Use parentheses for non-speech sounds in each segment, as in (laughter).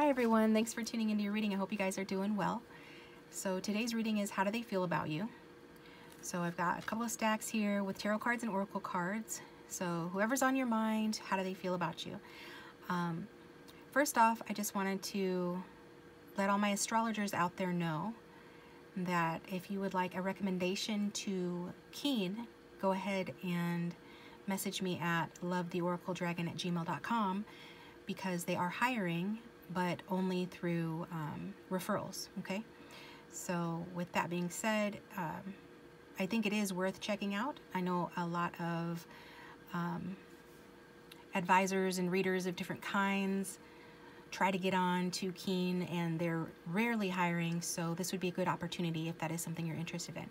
Hi everyone, thanks for tuning into your reading. I hope you guys are doing well. So today's reading is How Do They Feel About You? So I've got a couple of stacks here with tarot cards and oracle cards. So whoever's on your mind, how do they feel about you? Um, first off, I just wanted to let all my astrologers out there know that if you would like a recommendation to Keen, go ahead and message me at lovetheoracledragon at gmail.com because they are hiring, but only through um, referrals, okay? So with that being said, um, I think it is worth checking out. I know a lot of um, advisors and readers of different kinds try to get on to Keen and they're rarely hiring, so this would be a good opportunity if that is something you're interested in.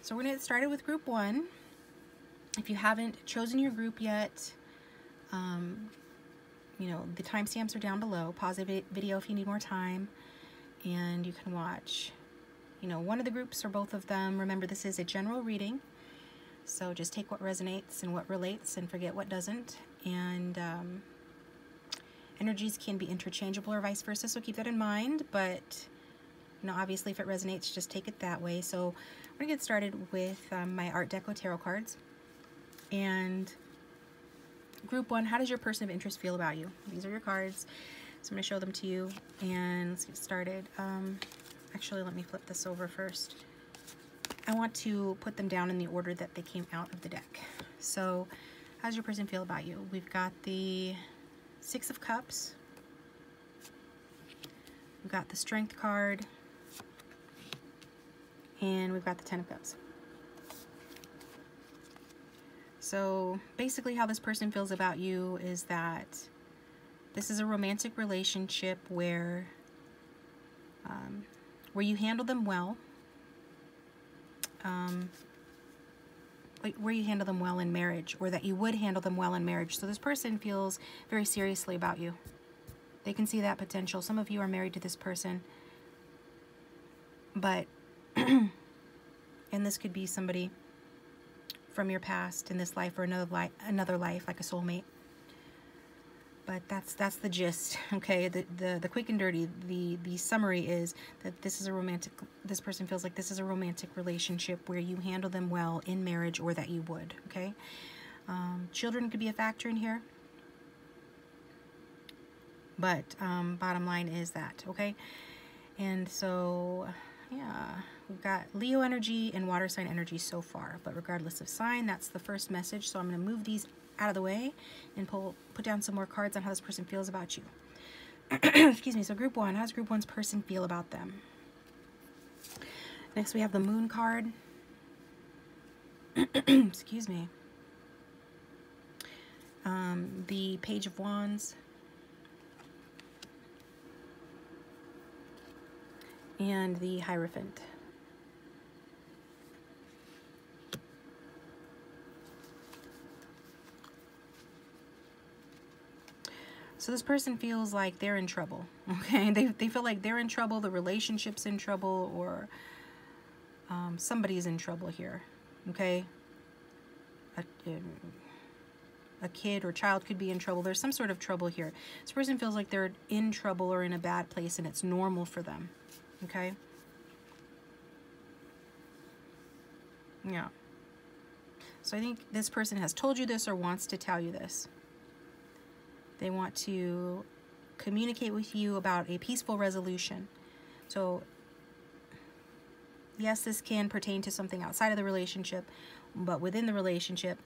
So we're to get started with group one. If you haven't chosen your group yet, um, you know, the timestamps are down below. Pause the video if you need more time and you can watch, you know, one of the groups or both of them. Remember, this is a general reading, so just take what resonates and what relates and forget what doesn't. And um, energies can be interchangeable or vice versa, so keep that in mind. But, you know, obviously if it resonates, just take it that way. So we're going to get started with um, my Art Deco Tarot cards. And group one, how does your person of interest feel about you? These are your cards. So I'm going to show them to you and let's get started. Um, actually, let me flip this over first. I want to put them down in the order that they came out of the deck. So how does your person feel about you? We've got the Six of Cups. We've got the Strength card. And we've got the Ten of Cups. So basically how this person feels about you is that this is a romantic relationship where um, where you handle them well, um, where you handle them well in marriage, or that you would handle them well in marriage. So this person feels very seriously about you. They can see that potential. Some of you are married to this person, but, (clears throat) and this could be somebody from your past in this life or another life, another life like a soulmate. But that's that's the gist (laughs) okay? The, the the quick and dirty the the summary is that this is a romantic this person feels like this is a romantic relationship where you handle them well in marriage or that you would okay? Um, children could be a factor in here. But um, bottom line is that okay? And so yeah we've got Leo energy and water sign energy so far but regardless of sign that's the first message so I'm going to move these out of the way and pull put down some more cards on how this person feels about you. (clears throat) Excuse me. So group one, how does group one's person feel about them? Next we have the moon card. (clears throat) Excuse me. Um, the page of wands. And the Hierophant. So this person feels like they're in trouble, (laughs) okay? They, they feel like they're in trouble, the relationship's in trouble, or um, somebody's in trouble here, okay? A, a kid or child could be in trouble. There's some sort of trouble here. This person feels like they're in trouble or in a bad place and it's normal for them, okay? Yeah. So I think this person has told you this or wants to tell you this. They want to communicate with you about a peaceful resolution. So yes, this can pertain to something outside of the relationship, but within the relationship,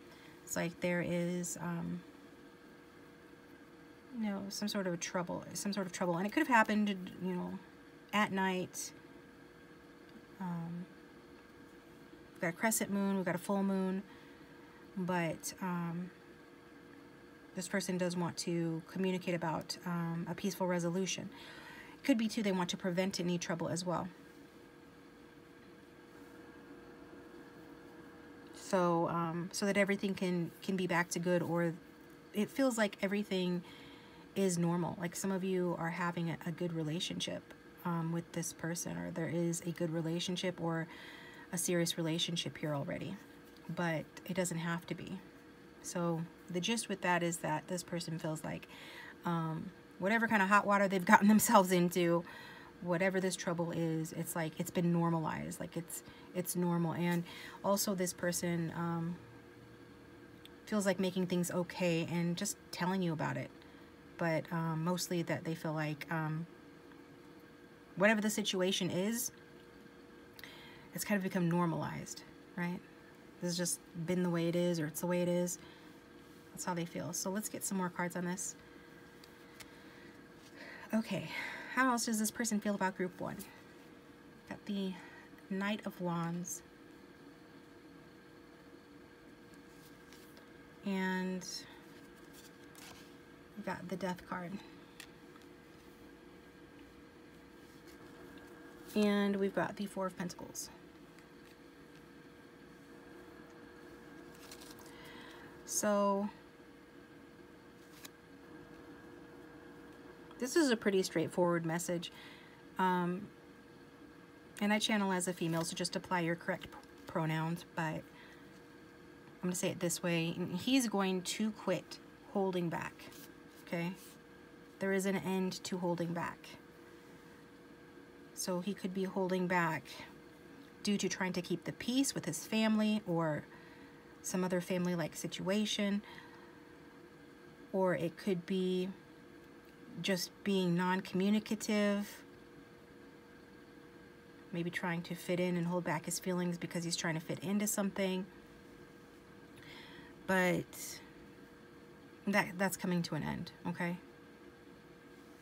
it's like there is, um, you know, some sort of trouble, some sort of trouble. And it could have happened, you know, at night. Um, we've got a crescent moon, we've got a full moon, but um, this person does want to communicate about um, a peaceful resolution. Could be too they want to prevent any trouble as well. So um, so that everything can can be back to good or it feels like everything is normal. Like some of you are having a, a good relationship um, with this person or there is a good relationship or a serious relationship here already. But it doesn't have to be. So the gist with that is that this person feels like um, whatever kind of hot water they've (laughs) gotten themselves into, whatever this trouble is, it's like it's been normalized. Like it's it's normal. And also this person um, feels like making things okay and just telling you about it. But um, mostly that they feel like um, whatever the situation is, it's kind of become normalized, right? This has just been the way it is or it's the way it is. That's how they feel. So let's get some more cards on this. Okay, how else does this person feel about group one? Got the Knight of Wands. And we got the Death card. And we've got the Four of Pentacles. So this is a pretty straightforward message. Um, and I channel as a female, so just apply your correct pronouns, but I'm going to say it this way. He's going to quit holding back, okay? There is an end to holding back. So he could be holding back due to trying to keep the peace with his family or some other family-like situation. Or it could be just being non-communicative maybe trying to fit in and hold back his feelings because he's trying to fit into something. But that that's coming to an end, okay?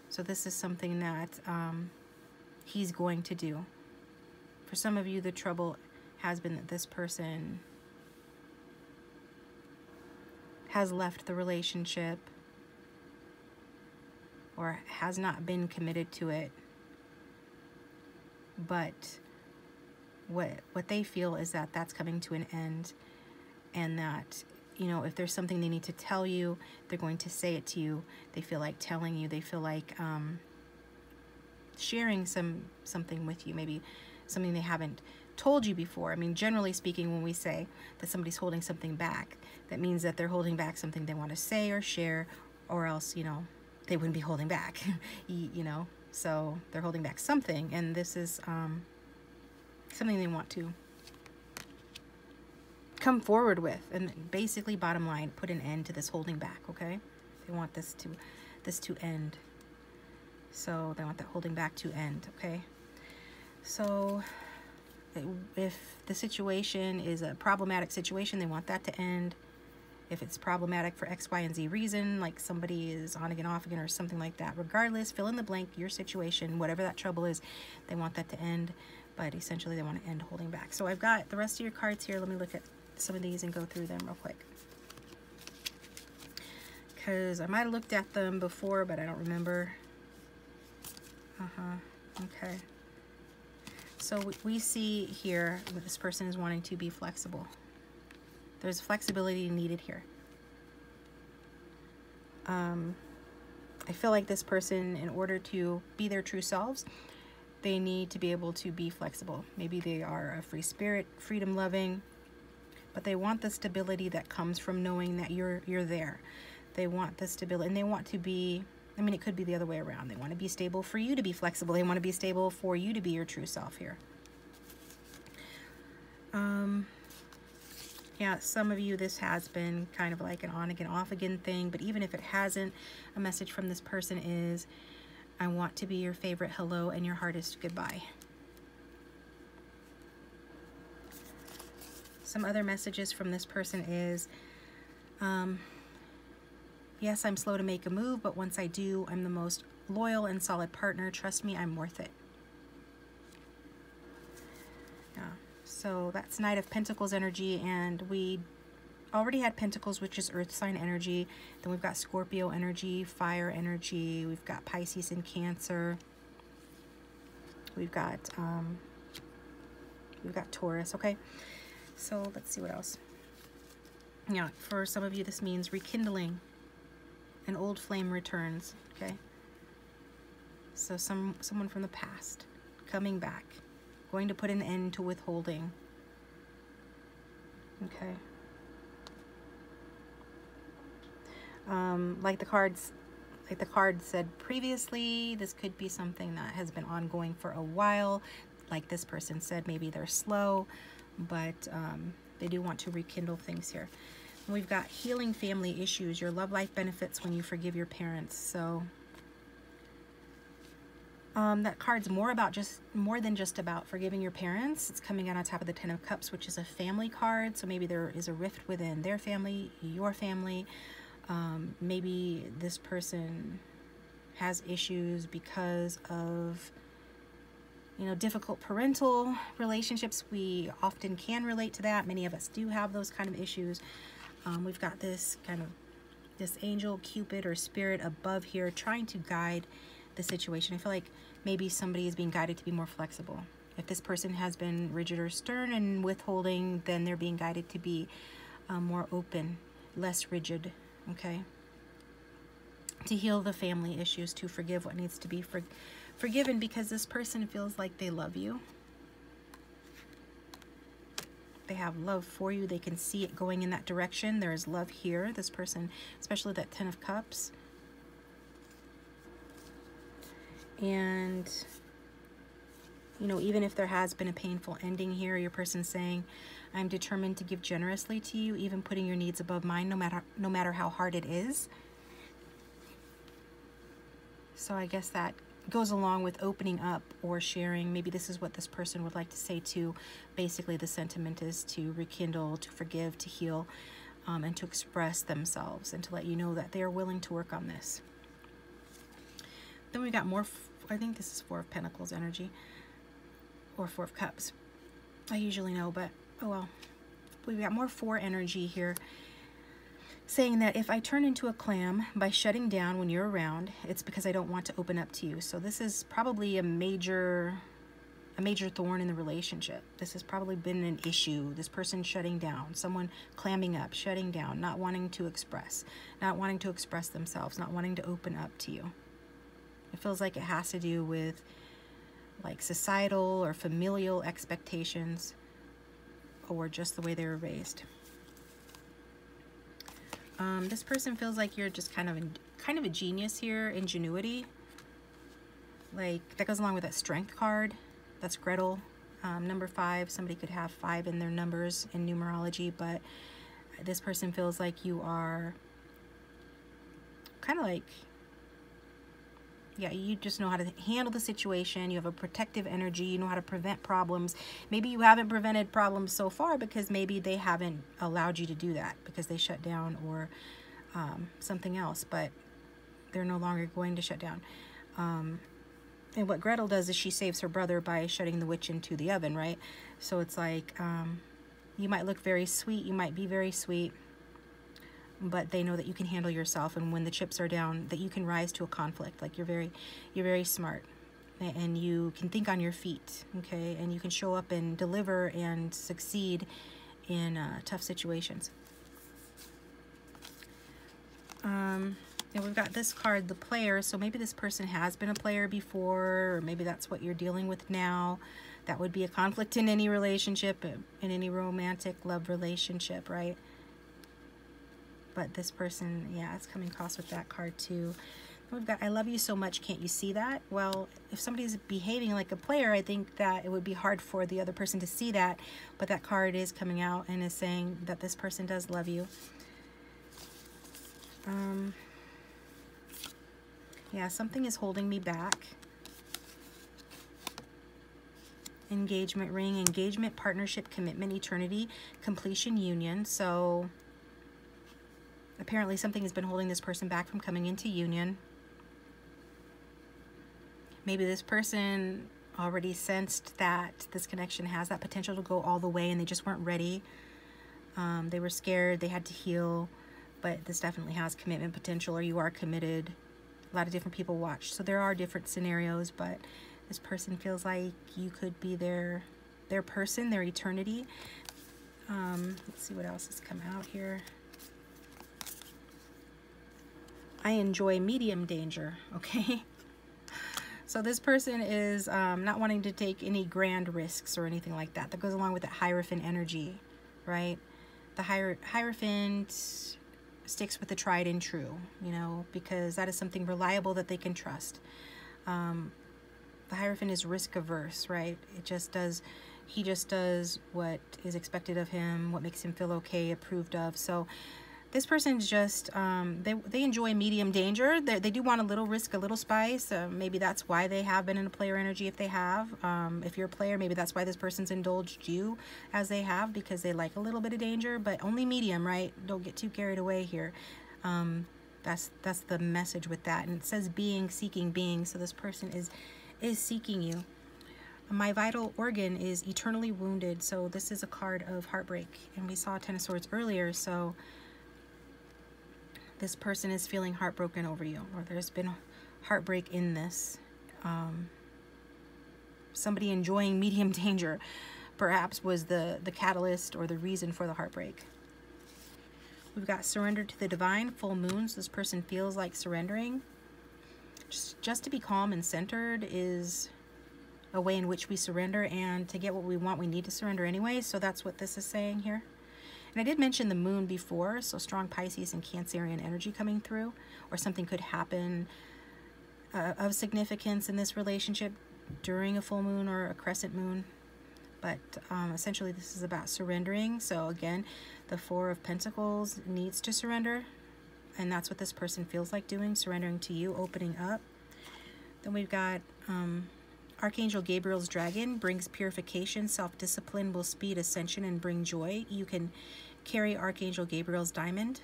So this is something that um, he's going to do. For some of you, the trouble has been that this person has left the relationship or has not been committed to it. But what what they feel is that that's coming to an end and that you know if there's something they need to tell you they're going to say it to you. They feel like telling you. They feel like um, sharing some something with you maybe something they haven't told you before I mean generally speaking when we say that somebody's holding something back that means that they're holding back something they want to say or share or else you know they wouldn't be holding back (laughs) you know so they're holding back something, and this is um, something they want to come forward with. And basically, bottom line, put an end to this holding back, okay? They want this to, this to end. So they want that holding back to end, okay? So if the situation is a problematic situation, they want that to end if it's problematic for X, Y, and Z reason, like somebody is on again, off again, or something like that. Regardless, fill in the blank, your situation, whatever that trouble is, they want that to end, but essentially they want to end holding back. So I've got the rest of your cards here. Let me look at some of these and go through them real quick. Because I might have looked at them before, but I don't remember. Uh-huh, okay. So we see here that this person is wanting to be flexible. There's flexibility needed here. Um, I feel like this person, in order to be their true selves, they need to be able to be flexible. Maybe they are a free spirit, freedom loving, but they want the stability that comes from knowing that you're you're there. They want the stability and they want to be I mean it could be the other way around. They want to be stable for you to be flexible. They want to be stable for you to be your true self here. Um yeah, some of you, this has been kind of like an on again, off again thing, but even if it hasn't, a message from this person is, I want to be your favorite hello and your hardest goodbye. Some other messages from this person is, um, yes, I'm slow to make a move, but once I do, I'm the most loyal and solid partner. Trust me, I'm worth it. Yeah, So that's Knight of Pentacles energy, and we already had Pentacles, which is Earth sign energy. Then we've got Scorpio energy, fire energy. We've got Pisces and Cancer. We've got um, we've got Taurus. Okay, so let's see what else. Yeah, for some of you, this means rekindling. An old flame returns. Okay. So some someone from the past coming back going to put an end to withholding. Okay. Um, like the cards, like the card said previously, this could be something that has been ongoing for a while. Like this person said, maybe they're slow, but um, they do want to rekindle things here. We've got healing family issues. Your love life benefits when you forgive your parents. So um, that card's more about just more than just about forgiving your parents. It's coming out on top of the Ten of Cups, which is a family card. So maybe there is a rift within their family, your family. Um, maybe this person has issues because of you know difficult parental relationships we often can relate to that many of us do have those kind of issues um, we've got this kind of this angel cupid or spirit above here trying to guide the situation i feel like maybe somebody is being guided to be more flexible if this person has been rigid or stern and withholding then they're being guided to be um, more open less rigid okay? To heal the family issues, to forgive what needs to be for, forgiven because this person feels like they love you. They have love for you. They can see it going in that direction. There is love here. This person, especially that Ten of Cups. And, you know, even if there has been a painful ending here, your person saying, I'm determined to give generously to you, even putting your needs above mine, no matter, no matter how hard it is. So I guess that goes along with opening up or sharing. Maybe this is what this person would like to say to. Basically, the sentiment is to rekindle, to forgive, to heal, um, and to express themselves and to let you know that they are willing to work on this. Then we got more, I think this is Four of Pentacles energy or Four of Cups. I usually know, but oh well, we've got more four energy here saying that if I turn into a clam by shutting down when you're around, it's because I don't want to open up to you. So this is probably a major a major thorn in the relationship. This has probably been an issue. This person shutting down, someone clamming up, shutting down, not wanting to express, not wanting to express themselves, not wanting to open up to you. It feels like it has to do with like societal or familial expectations or just the way they were raised. Um, this person feels like you're just kind of kind of a genius here, ingenuity. Like that goes along with that strength card. That's Gretel. Um, number five, somebody could have five in their numbers in numerology, but this person feels like you are kind of like yeah, you just know how to handle the situation. You have a protective energy. You know how to prevent problems. Maybe you haven't prevented problems so far because maybe they haven't allowed you to do that because they shut down or um, something else, but they're no longer going to shut down. Um, and what Gretel does is she saves her brother by shutting the witch into the oven, right? So it's like um, you might look very sweet. You might be very sweet but they know that you can handle yourself and when the chips are down that you can rise to a conflict. Like you're very you're very smart and you can think on your feet okay? And you can show up and deliver and succeed in uh, tough situations. Um, and we've got this card the player. So maybe this person has been a player before or maybe that's what you're dealing with now. That would be a conflict in any relationship in any romantic love relationship right but this person, yeah, it's coming across with that card too. We've got, I love you so much, can't you see that? Well, if somebody's behaving like a player, I think that it would be hard for the other person to see that, but that card is coming out and is saying that this person does love you. Um, yeah, something is holding me back. Engagement ring, engagement, partnership, commitment, eternity, completion, union. So Apparently something has been holding this person back from coming into union. Maybe this person already sensed that this connection has that potential to go all the way and they just weren't ready. Um, they were scared, they had to heal, but this definitely has commitment potential or you are committed. A lot of different people watch. So there are different scenarios, but this person feels like you could be their, their person, their eternity. Um, let's see what else has come out here. I enjoy medium danger, (laughs) okay? So this person is um, not wanting to take any grand risks or anything like that. That goes along with that Hierophant energy, right? The Hier Hierophant sticks with the tried and true, you know, because that is something reliable that they can trust. Um, the Hierophant is risk averse, right? It just does, he just does what is expected of him, what makes him feel okay, approved of. So this person's just, um, they, they enjoy medium danger. They, they do want a little risk, a little spice. Uh, maybe that's why they have been in a player energy if they have. Um, if you're a player, maybe that's why this person's indulged you as they have because they like a little bit of danger, but only medium, right? Don't get too carried away here. Um, that's that's the message with that. And it says being, seeking being. So this person is is seeking you. My vital organ is eternally wounded. So this is a card of heartbreak. And we saw Ten of Swords earlier. So this person is feeling heartbroken over you or there's been heartbreak in this. Um, somebody enjoying medium (laughs) danger perhaps was the, the catalyst or the reason for the heartbreak. We've got surrender to the divine, full moons. This person feels like surrendering. Just, just to be calm and centered is a way in which we surrender and to get what we want we need to surrender anyway so that's what this is saying here and I did mention the moon before, so strong Pisces and Cancerian energy coming through, or something could happen uh, of significance in this relationship during a full moon or a crescent moon. But um, essentially, this is about surrendering. So, again, the Four of Pentacles needs to surrender, and that's what this person feels like doing surrendering to you, opening up. Then we've got um, Archangel Gabriel's dragon brings purification, self-discipline will speed ascension and bring joy. You can carry Archangel Gabriel's diamond.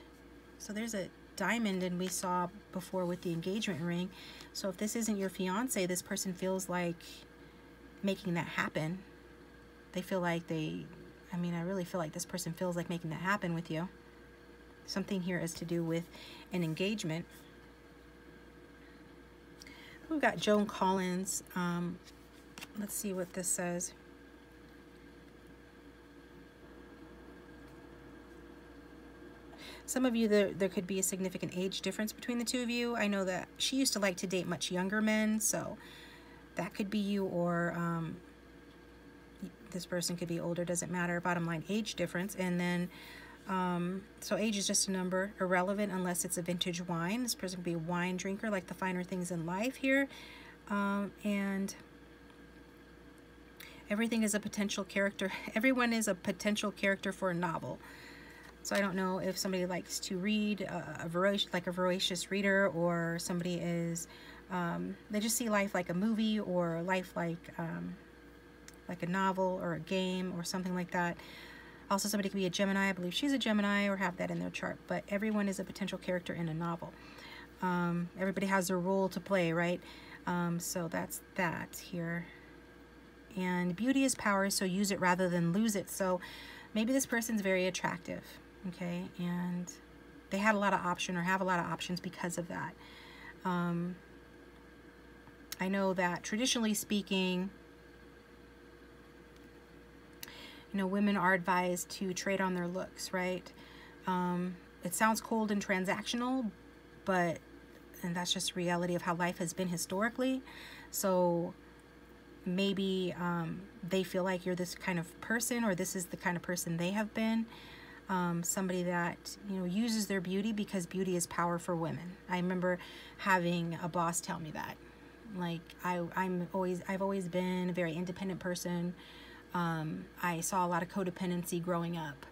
So there's a diamond and we saw before with the engagement ring. So if this isn't your fiance, this person feels like making that happen. They feel like they, I mean, I really feel like this person feels like making that happen with you. Something here is to do with an engagement. We've got Joan Collins. Um, let's see what this says. Some of you, there, there could be a significant age difference between the two of you. I know that she used to like to date much younger men, so that could be you, or um, this person could be older, doesn't matter. Bottom line, age difference. And then, um, so age is just a number, irrelevant unless it's a vintage wine. This person could be a wine drinker, like the finer things in life here. Um, and everything is a potential character. (laughs) Everyone is a potential character for a novel. So I don't know if somebody likes to read a, a voracious, like a voracious reader, or somebody is um, they just see life like a movie or life like um, like a novel or a game or something like that. Also, somebody could be a Gemini. I believe she's a Gemini or have that in their chart. But everyone is a potential character in a novel. Um, everybody has their role to play, right? Um, so that's that here. And beauty is power, so use it rather than lose it. So maybe this person's very attractive okay and they had a lot of option or have a lot of options because of that um, I know that traditionally speaking you know women are advised to trade on their looks right um, it sounds cold and transactional but and that's just reality of how life has been historically so maybe um, they feel like you're this kind of person or this is the kind of person they have been um, somebody that you know uses their beauty because beauty is power for women. I remember having a boss tell me that. Like I, I'm always, I've always been a very independent person. Um, I saw a lot of codependency growing up,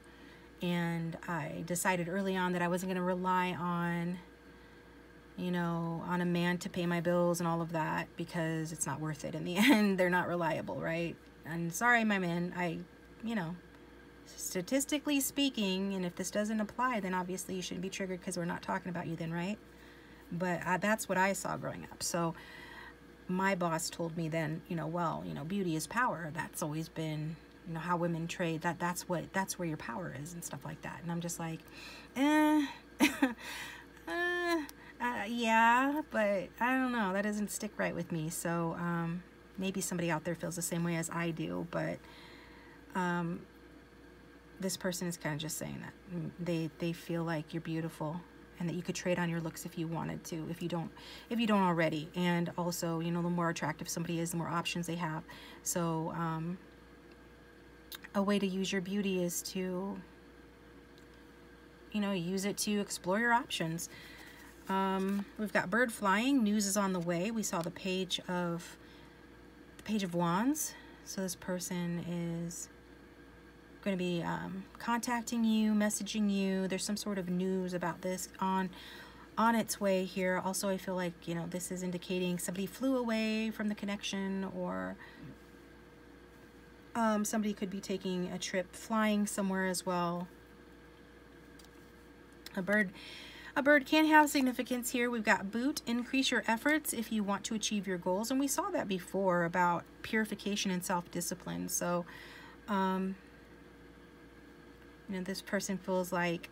and I decided early on that I wasn't going to rely on, you know, on a man to pay my bills and all of that because it's not worth it in the (laughs) end. They're not reliable, right? And sorry, my man, I, you know, statistically speaking, and if this doesn't apply, then obviously you shouldn't be triggered because we're not talking about you then, right? But uh, that's what I saw growing up. So my boss told me then, you know, well, you know, beauty is power. That's always been, you know, how women trade. That that's what that's where your power is and stuff like that. And I'm just like, eh, (laughs) uh, uh, yeah, but I don't know. That doesn't stick right with me. So um, maybe somebody out there feels the same way as I do, but um, this person is kind of just saying that mm, they they feel like you're beautiful and that you could trade on your looks if you wanted to if you don't if you don't already and also you know the more attractive somebody is the more options they have so um, a way to use your beauty is to you know, use it to explore your options. Um, we've got bird flying, news is on the way. We saw the page of the page of wands. So this person is going to be um, contacting you, messaging you. There's some sort of news about this on on its way here. Also, I feel like, you know, this is indicating somebody flew away from the connection or um, somebody could be taking a trip flying somewhere as well. A bird a bird can have significance here. We've got boot, increase your efforts if you want to achieve your goals. And we saw that before about purification and self-discipline. So, um, you know, this person feels like,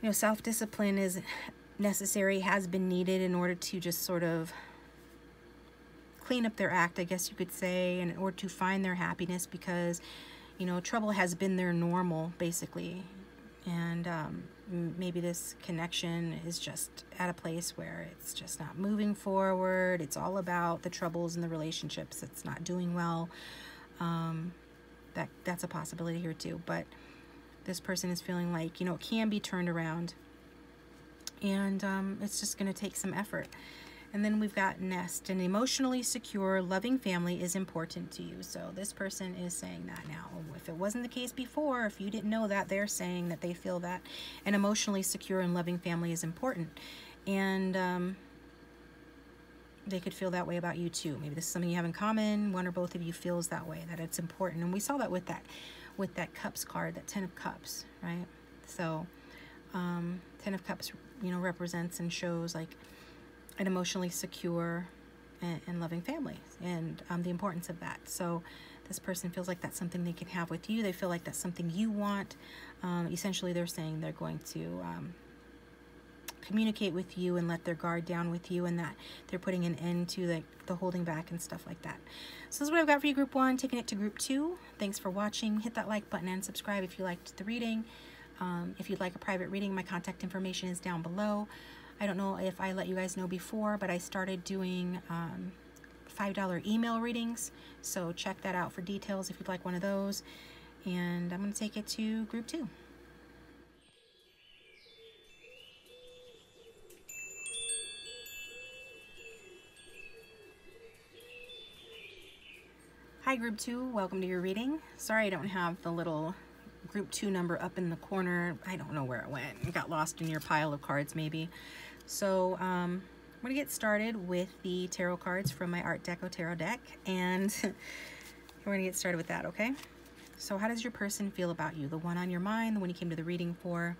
you know, self-discipline is necessary, has been needed in order to just sort of clean up their act, I guess you could say, in order to find their happiness because, you know, trouble has been their normal, basically. And um, maybe this connection is just at a place where it's just not moving forward. It's all about the troubles in the relationships. It's not doing well. Um, that that's a possibility here too. But this person is feeling like you know it can be turned around, and um, it's just going to take some effort. And then we've got nest. An emotionally secure, loving family is important to you. So this person is saying that now. If it wasn't the case before, if you didn't know that, they're saying that they feel that an emotionally secure and loving family is important. And um, they could feel that way about you too. Maybe this is something you have in common. One or both of you feels that way, that it's important. And we saw that with that, with that cups card, that 10 of cups, right? So um, 10 of cups, you know, represents and shows like an emotionally secure and, and loving family and um, the importance of that. So this person feels like that's something they can have with you. They feel like that's something you want. Um, essentially, they're saying they're going to um, communicate with you and let their guard down with you and that they're putting an end to like the holding back and stuff like that. So this is what I've got for you, group one, taking it to group two. Thanks for watching. Hit that like button and subscribe if you liked the reading. Um, if you'd like a private reading, my contact information is down below. I don't know if I let you guys know before, but I started doing um, $5 email readings. So check that out for details if you'd like one of those. And I'm going to take it to group two. Hi group two, welcome to your reading. Sorry I don't have the little group two number up in the corner. I don't know where it went. It got lost in your pile of cards maybe. So um, I'm to get started with the tarot cards from my Art Deco Tarot deck. And (laughs) we're to get started with that, okay? So how does your person feel about you? The one on your mind, the one you came to the reading for.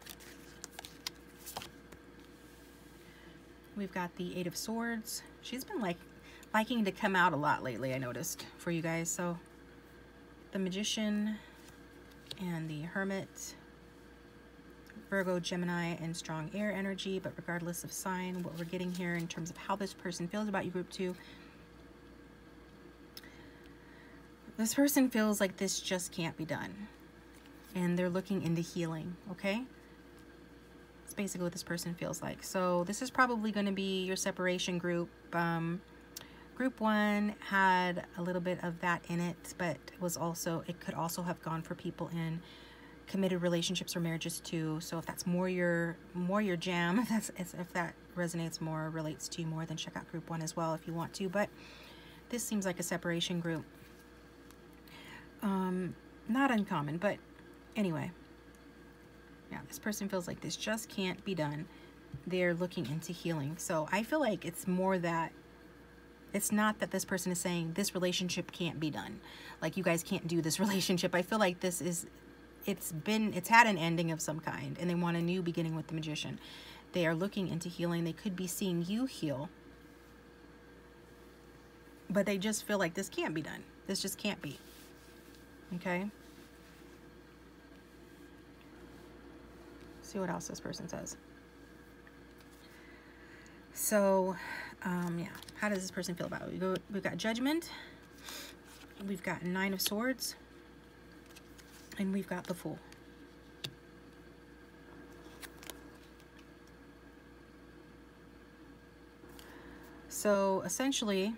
We've got the Eight of Swords. She's been like liking to come out a lot lately, I noticed, for you guys. So the Magician and the Hermit. Virgo, Gemini, and strong air energy, but regardless of sign, what we're getting here in terms of how this person feels about you, group two, this person feels like this just can't be done. And they're looking into healing, okay? It's basically what this person feels like. So this is probably going to be your separation group. Um, group one had a little bit of that in it, but it was also, it could also have gone for people in committed relationships or marriages too. So if that's more your more your jam, (laughs) if that's if that resonates more, relates to you more, then check out group one as well if you want to. But this seems like a separation group. Um, not uncommon, but anyway. Yeah, this person feels like this just can't be done. They're looking into healing. So I feel like it's more that it's not that this person is saying this relationship can't be done. Like you guys can't do this (laughs) relationship. I feel like this is it's been it's had an ending of some kind and they want a new beginning with the magician. They are looking into healing. They could be seeing you heal. But they just feel like this can't be done. This just can't be. Okay? See what else this person says. So um yeah how does this person feel about it we go we've got judgment we've got nine of swords and we've got the Fool. So essentially,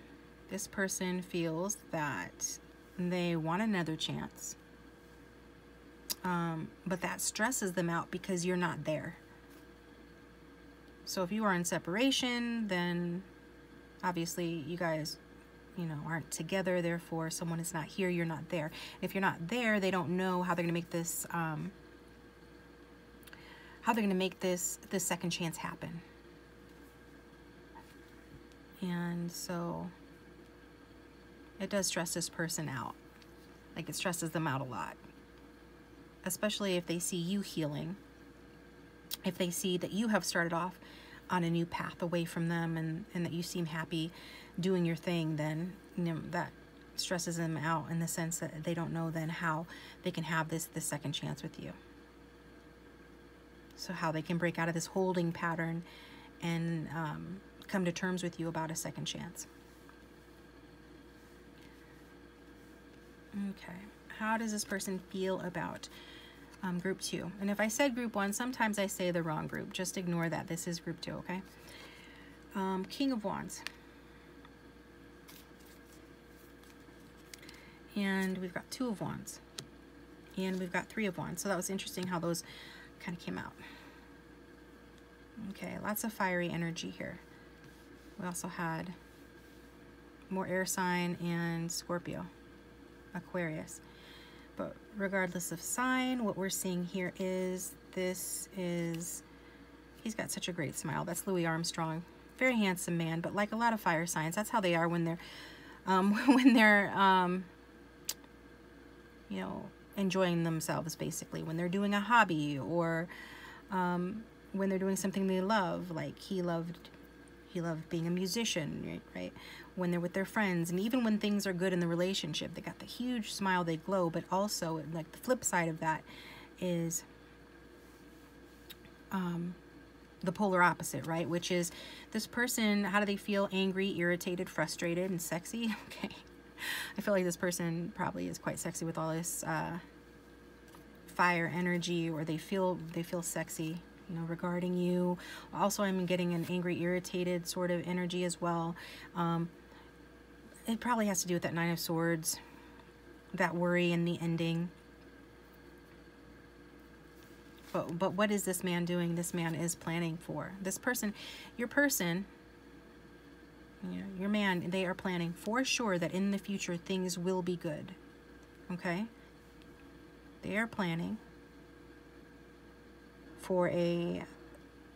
this person feels that they want another chance. um, but that stresses them out because you're not there. So if you are in separation, then obviously you guys, you know, aren't together. Therefore, someone is not here. You're not there. If you're not there, they don't know how they're to make this, um, how they're to make this, this second chance happen. And so it does stress this person out. Like it stresses them out a lot. Especially if they see you healing. If they see that you have started off on a new path away from them and, and that you seem happy doing your thing, then you know, that stresses them out in the sense that they don't know then how they can have this this second chance with you. So how they can break out of this holding pattern and um, come to terms with you about a second chance. Okay, how does this person feel about um, group two? And if I said group one, sometimes I say the wrong group. Just ignore that. This is group two, okay? Um, King of Wands. And we've got two of Wands. And we've got three of Wands. So that was interesting how those kind of came out. Okay, lots of fiery energy here. We also had more air sign and Scorpio. Aquarius. But regardless of sign, what we're seeing here is this is, he's got such a great smile. That's Louis Armstrong. Very handsome man, but like a lot of fire signs, that's how they are when they're, um, (laughs) when they're, um, you know, enjoying themselves basically. When they're doing a hobby or um, when they're doing something they love, like he loved he loved being a musician, right? right? When they're with their friends, and even when things are good in the relationship, they got the huge smile, they glow. But also, like the flip side of that is um, the polar opposite, right? Which is this person, how do they feel? Angry, irritated, frustrated, and sexy? (laughs) Okay. I feel like this person probably is quite sexy with all this uh, fire energy, or they feel they feel sexy you know, regarding you. Also, I'm getting an angry, irritated sort of energy as well. Um, it probably has to do with that Nine of Swords, that worry and the ending. But, but what is this man doing? This man is planning for. This person, your person, you know, your man, they are planning for sure that in the future things will be good. Okay? They are planning for a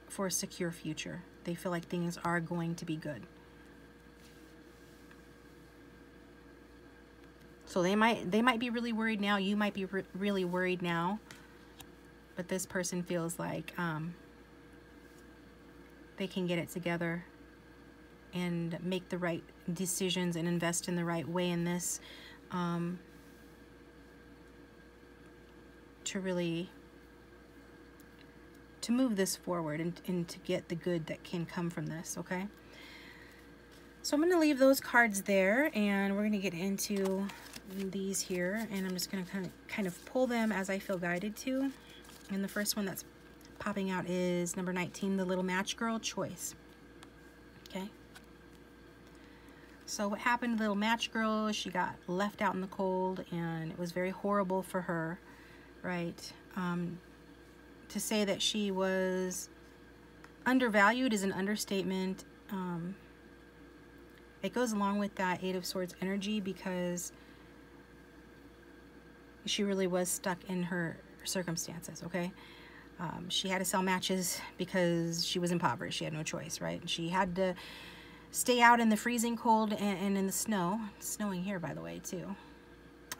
for a secure future. They feel like things are going to be good. So they might they might be really worried now. You might be re really worried now. But this person feels like um, they can get it together and make the right decisions and invest in the right way in this um, to really to move this forward and, and to get the good that can come from this, okay? So I'm going to leave those cards there and we're going to get into these here and I'm just going to kind of, pull them as I feel guided to. And the first one that's popping out is number 19, the little match girl choice. Okay. So what happened to the little match girl, she got left out in the cold and it was very horrible for her, right? Um, to say that she was undervalued is an understatement. Um, it goes along with that Eight of Swords energy because she really was stuck in her circumstances, okay? Um, she had to sell matches because she was impoverished. She had no choice, right? She had to stay out in the freezing cold and, and in the snow. It's snowing here, by the way, too.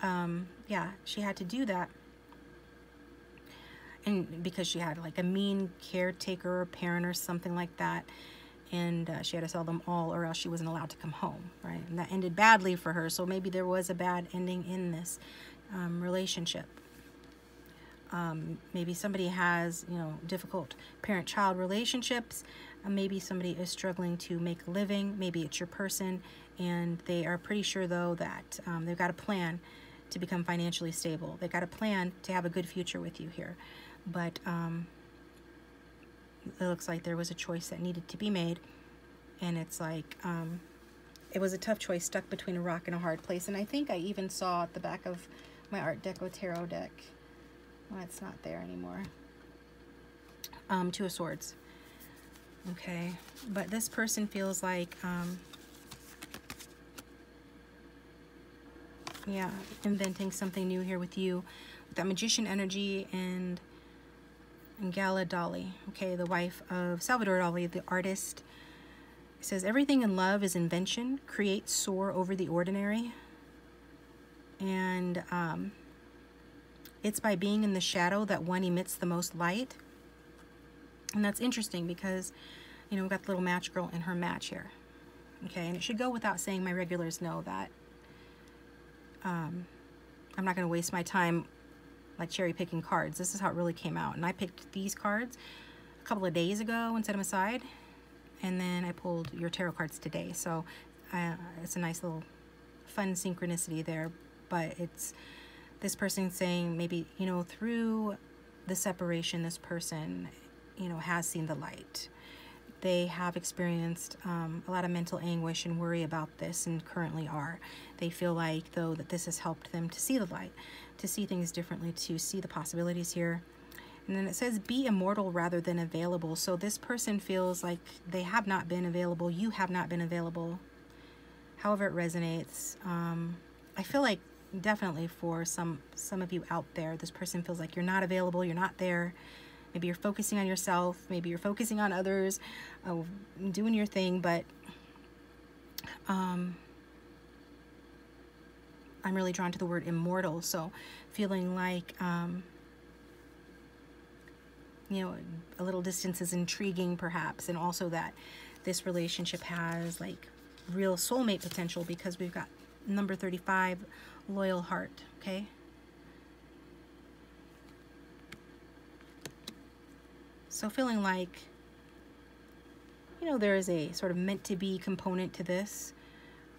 Um, yeah, she had to do that and because she had like a mean caretaker or parent or something like that and uh, she had to sell them all or else she wasn't allowed to come home right and that ended badly for her so maybe there was a bad ending in this um, relationship. Um, maybe somebody has you know difficult parent-child relationships. Uh, maybe somebody is struggling to make a living. Maybe it's your person. And they are pretty sure though that um, they've got a plan to become financially stable. They've got a plan to have a good future with you here. But um, it looks like there was a choice that needed to be made. And it's like um, it was a tough choice stuck between a rock and a hard place. And I think I even saw at the back of my Art Deco Tarot deck well, it's not there anymore. Um, Two of Swords. Okay, but this person feels like, um, yeah, inventing something new here with you. With that Magician energy and, and Gala Dali, okay, the wife of Salvador Dali, the artist. It says, everything in love is invention, create soar over the ordinary. And um, it's by being in the shadow that one emits the most light. And that's interesting because, you know, we've got the little match girl and her match here. Okay, and it should go without saying my regulars know that um, I'm not going to waste my time like cherry picking cards. This is how it really came out. And I picked these cards a couple of days ago and set them aside. And then I pulled your tarot cards today. So uh, it's a nice little fun synchronicity there. But it's this person saying maybe, you know, through the separation, this person, you know, has seen the light. They have experienced um, a lot of mental anguish and worry about this and currently are. They feel like, though, that this has helped them to see the light, to see things differently, to see the possibilities here. And then it says be immortal rather than available. So this person feels like they have not been available. You have not been available. However it resonates. Um, I feel like definitely for some some of you out there, this person feels like you're not available, you're not there. Maybe you're focusing on yourself. Maybe you're focusing on others, uh, doing your thing. But um, I'm really drawn to the word immortal. So feeling like, um, you know, a little distance is intriguing perhaps. And also that this relationship has like real soulmate potential because we've got number 35, loyal heart. Okay. So feeling like, you know, there is a sort of meant to be component to this.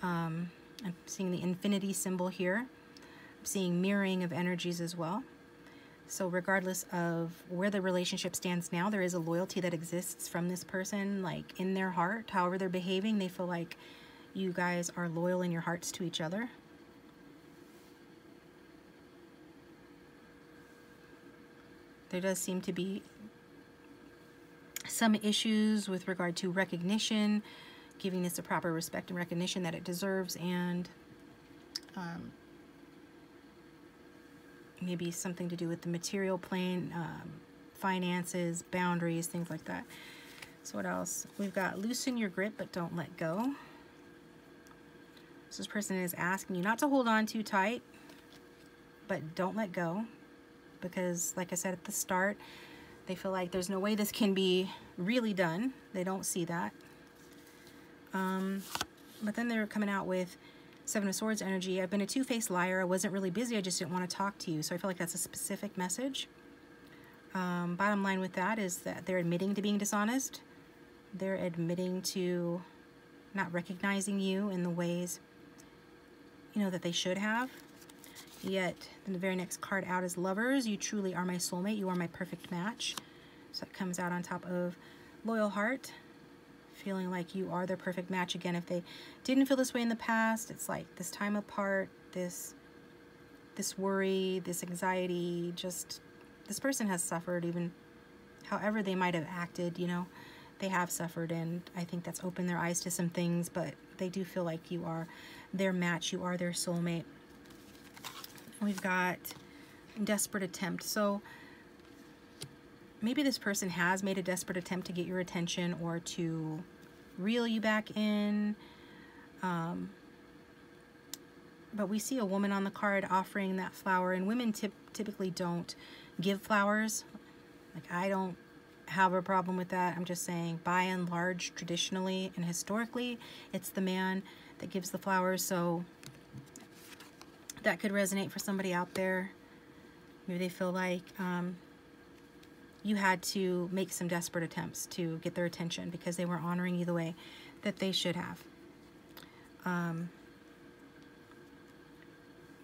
Um, I'm seeing the infinity symbol here. I'm seeing mirroring of energies as well. So regardless of where the relationship stands now, there is a loyalty that exists from this person, like in their heart, however they're behaving, they feel like you guys are loyal in your hearts to each other. There does seem to be some issues with regard to recognition, giving this the proper respect and recognition that it deserves, and um, maybe something to do with the material plane, um, finances, boundaries, things like that. So what else? We've got loosen your grip, but don't let go. So this person is asking you not to hold on too tight, but don't let go. Because like I said at the start, they feel like there's no way this can be really done. They don't see that. Um, but then they're coming out with Seven of Swords energy. I've been a two-faced liar. I wasn't really busy. I just didn't want to talk to you. So I feel like that's a specific message. Um, bottom line with that is that they're admitting to being dishonest. They're admitting to not recognizing you in the ways, you know, that they should have. Yet, then the very next card out is Lovers. You truly are my soulmate. You are my perfect match. So it comes out on top of Loyal Heart. Feeling like you are their perfect match. Again, if they didn't feel this way in the past, it's like this time apart, this, this worry, this anxiety, just this person has suffered even however they might have acted, you know, they have suffered and I think that's opened their eyes to some things, but they do feel like you are their match, you are their soulmate. We've got desperate attempt. So maybe this person has made a desperate attempt to get your attention or to reel you back in. Um, but we see a woman on the card offering that flower, and women tip, typically don't give flowers. Like, I don't have a problem with that. I'm just saying, by and large, traditionally and historically, it's the man that gives the flowers. So that could resonate for somebody out there. Maybe they feel like um, you had to make some desperate attempts to get their attention because they weren't honoring you the way that they should have. Um,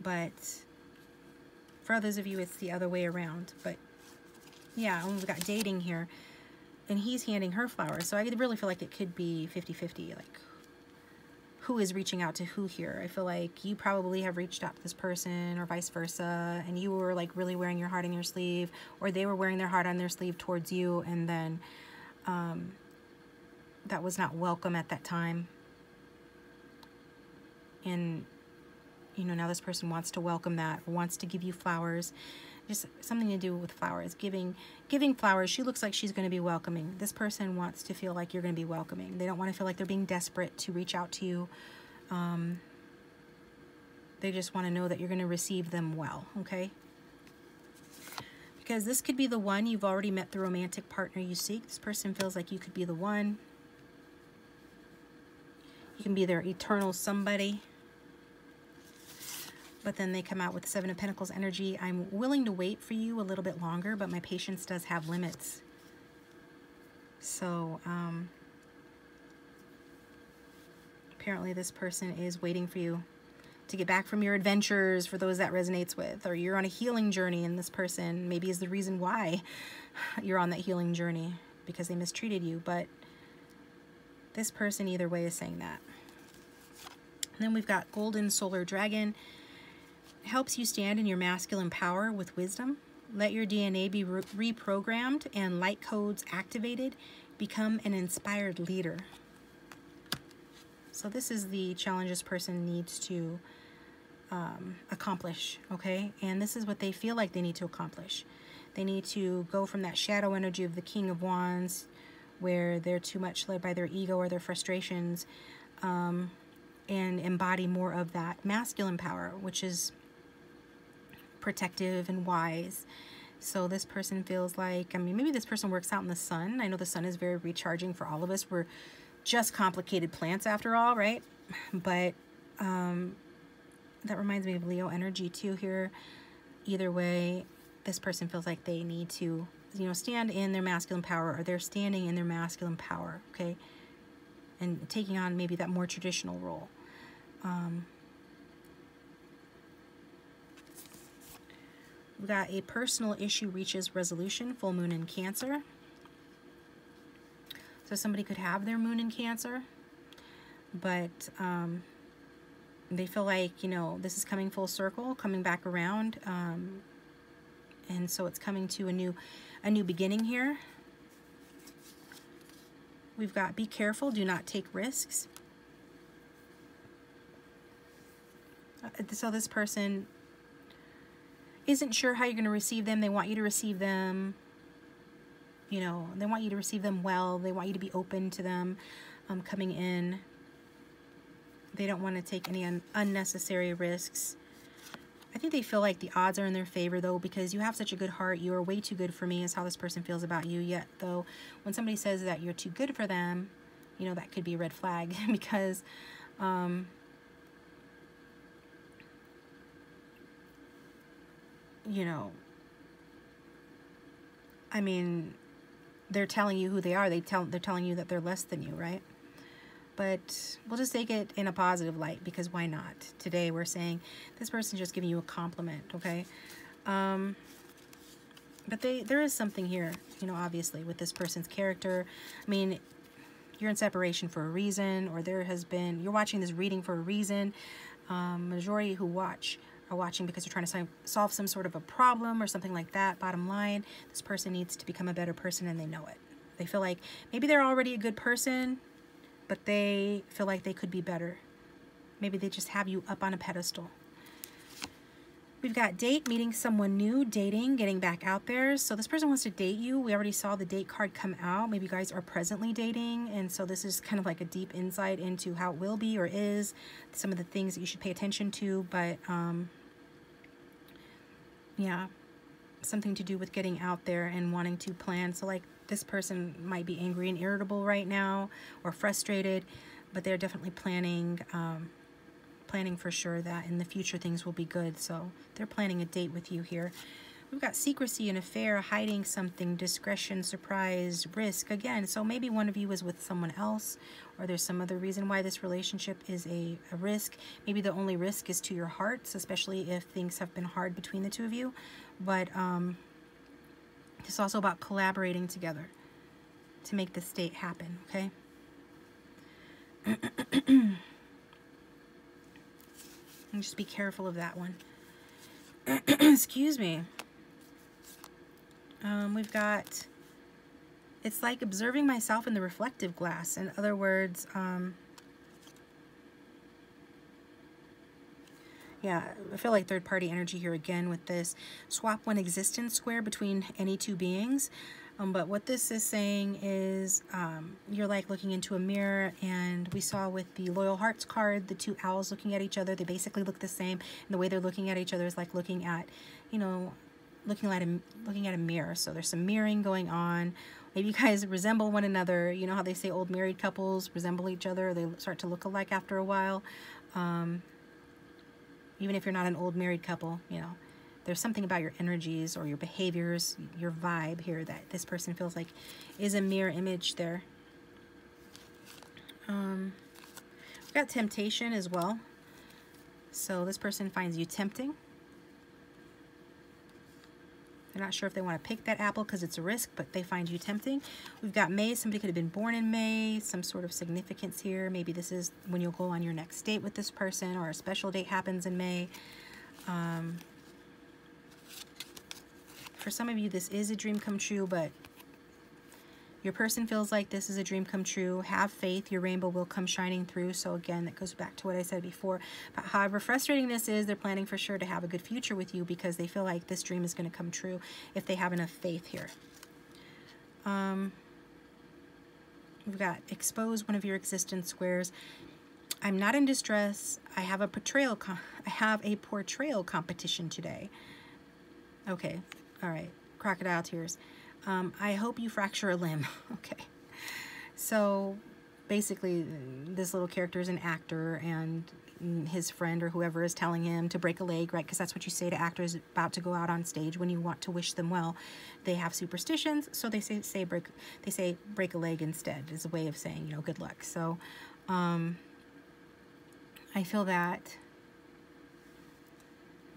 but for others of you, it's the other way around. But yeah, we've got dating here. And he's handing her flowers. So I really feel like it could be 50-50. Like, who is reaching out to who here. I feel like you probably have reached out to this person or vice versa, and you were like really wearing your heart on your sleeve, or they were wearing their heart on their sleeve towards you, and then um, that was not welcome at that time. And, you know, now this person wants to welcome that, wants to give you flowers just something to do with flowers giving giving flowers. She looks like she's going to be welcoming. This person wants to feel like you're going to be welcoming. They don't want to feel like they're being desperate to reach out to you. Um, they just want to know that you're going to receive them well okay? Because this could be the one you've already met the romantic partner you seek. This person feels like you could be the one. You can be their eternal somebody but then they come out with Seven of Pentacles energy. I'm willing to wait for you a little bit longer, but my patience does have limits. So, um, apparently this person is waiting for you to get back from your adventures for those that resonates with, or you're on a healing journey and this person maybe is the reason why you're on that healing journey because they mistreated you. But this person either way is saying that. And then we've got Golden Solar Dragon helps you stand in your masculine power with wisdom. Let your DNA be re reprogrammed and light codes activated. Become an inspired leader. So this is the challenge this person needs to um, accomplish, okay? And this is what they feel like they need to accomplish. They need to go from that shadow energy of the King of Wands, where they're too much led by their ego or their frustrations, um, and embody more of that masculine power, which is protective and wise. So this person feels like, I mean, maybe this person works out in the sun. I know the sun is very recharging for all of us. We're just complicated plants after all, right? But um, that reminds me of Leo energy too here. Either way, this person feels like they need to, you know, stand in their masculine power or they're standing in their masculine power, okay? And taking on maybe that more traditional role. Um, We've got a personal issue reaches resolution, full moon in Cancer. So somebody could have their moon in Cancer, but um, they feel like, you know, this is coming full circle, coming back around. Um, and so it's coming to a new, a new beginning here. We've got be careful, do not take risks. Uh, so this person isn't sure how you're going to receive them. They want you to receive them, you know, they want you to receive them well. They want you to be open to them um, coming in. They don't want to take any un unnecessary risks. I think they feel like the odds are in their favor though because you have such a good heart. You are way too good for me is how this person feels about you. Yet though, when somebody says that you're too good for them, you know, that could be a red flag (laughs) because um, you know, I mean, they're telling you who they are. They tell they're telling you that they're less than you, right? But we'll just take it in a positive light because why not? Today we're saying this person's just giving you a compliment, okay? Um, but they there is something here, you know, obviously with this person's character. I mean, you're in separation for a reason, or there has been you're watching this reading for a reason. Um, majority who watch are watching because you're trying to solve some sort of a problem or something like that. Bottom line, this person needs to become a better person and they know it. They feel like maybe they're already a good person, but they feel like they could be better. Maybe they just have you up on a pedestal. We've got date, meeting someone new, dating, getting back out there. So this person wants to date you. We already saw the date card come out. Maybe you guys are presently dating. And so this is kind of like a deep insight into how it will be or is, some of the things that you should pay attention to. But um, yeah, something to do with getting out there and wanting to plan. So like this person might be angry and irritable right now or frustrated, but they're definitely planning, um, planning for sure that in the future things will be good. So they're planning a date with you here. We've got secrecy, an affair, hiding something, discretion, surprise, risk. Again, so maybe one of you is with someone else or there's some other reason why this relationship is a, a risk. Maybe the only risk is to your hearts, especially if things have been hard between the two of you. But um, it's also about collaborating together to make this date happen, okay? (clears throat) And just be careful of that one. (clears throat) Excuse me. Um, we've got, it's like observing myself in the reflective glass. In other words, um, yeah, I feel like third party energy here again with this. Swap one existence square between any two beings. Um, but what this is saying is um, you're like looking into a mirror and we saw with the Loyal Hearts card, the two owls looking at each other, they basically look the same. And the way they're looking at each other is like looking at, you know, looking at a, looking at a mirror. So there's some mirroring going on. Maybe you guys resemble one another. You know how they say old married couples resemble each other. They start to look alike after a while. Um, even if you're not an old married couple, you know there's something about your energies or your behaviors, your vibe here that this person feels like is a mirror image there. Um, we've got temptation as well. So this person finds you tempting. They're not sure if they want to pick that apple because it's a risk, but they find you tempting. We've got May. Somebody could have been born in May. Some sort of significance here. Maybe this is when you'll go on your next date with this person or a special date happens in May. Um, for some of you, this is a dream come true, but your person feels like this is a dream come true. Have faith. Your rainbow will come shining through. So again, that goes back to what I said before. But however frustrating this is, they're planning for sure to have a good future with you because they feel like this dream is going to come true if they have enough faith here. Um, we've got expose one of your existence squares. I'm not in distress. I have a portrayal. I have a portrayal competition today. Okay, all right, crocodile tears. Um, I hope you fracture a limb. (laughs) okay. So basically, this little character is an actor and his friend or whoever is telling him to break a leg, right? Because that's what you say to actors about to go out on stage when you want to wish them well. They have superstitions, so they say, say break. They say break a leg instead is a way of saying you know good luck. So, um, I feel that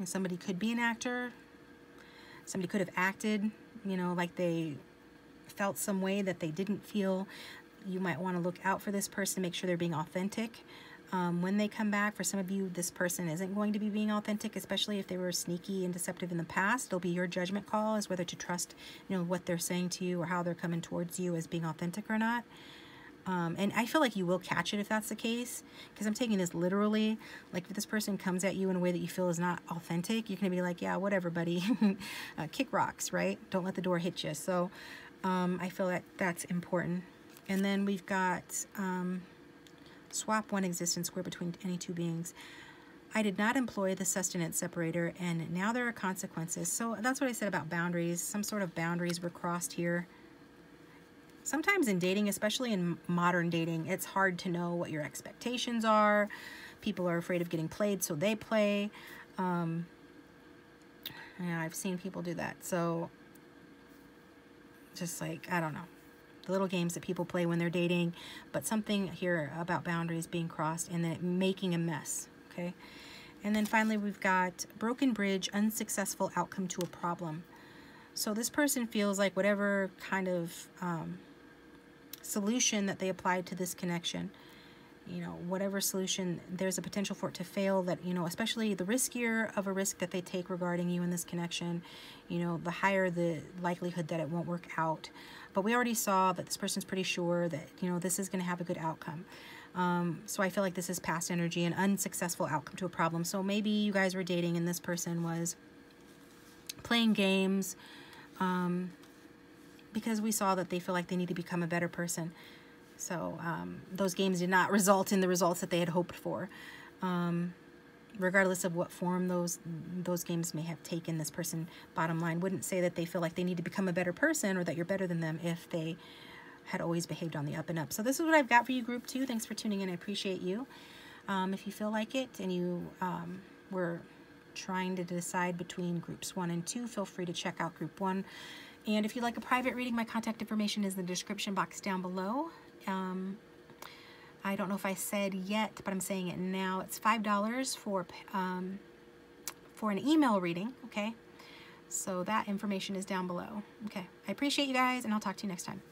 somebody could be an actor Somebody could have acted, you know, like they felt some way that they didn't feel. You might want to look out for this person, make sure they're being authentic. Um, when they come back, for some of you, this person isn't going to be being authentic, especially if they were sneaky and deceptive in the past. It'll be your judgment call as whether to trust, you know, what they're saying to you or how they're coming towards you as being authentic or not. Um, and I feel like you will catch it if that's the case, because I'm taking this literally. Like if this person comes at you in a way that you feel is not authentic, you're to be like, yeah, whatever, buddy. (laughs) uh, kick rocks, right? Don't let the door hit you. So um, I feel that that's important. And then we've got um, swap one existence square between any two beings. I did not employ the sustenance separator, and now there are consequences. So that's what I said about boundaries. Some sort of boundaries were crossed here sometimes in dating, especially in modern dating, it's hard to know what your expectations are. People are afraid of getting played, so they play. Um, yeah, I've seen people do that. So, just like, I don't know. The little games that people play when they're dating, but something here about boundaries being crossed and then making a mess, okay? And then finally, we've got broken bridge, unsuccessful outcome to a problem. So this person feels like whatever kind of um, solution that they applied to this connection. You know whatever solution there's a potential for it to fail that you know especially the riskier of a risk that they take regarding you in this connection you know the higher the likelihood that it won't work out. But we already saw that this person's pretty sure that you know this is going to have a good outcome. Um, so I feel like this is past energy an unsuccessful outcome to a problem. So maybe you guys were dating and this person was playing games um, because we saw that they feel like they need to become a better person. So um, those games did not result in the results that they had hoped for. Um, regardless of what form those those games may have taken, this person, bottom line, wouldn't say that they feel like they need to become a better person or that you're better than them if they had always behaved on the up and up. So this is what I've got for you, Group 2. Thanks for tuning in. I appreciate you. Um, if you feel like it and you um, were trying to decide between Groups 1 and 2, feel free to check out Group 1 and if you'd like a private reading, my contact information is in the description box down below. Um, I don't know if I said yet, but I'm saying it now. It's $5 for, um, for an email reading, okay? So that information is down below. Okay, I appreciate you guys, and I'll talk to you next time.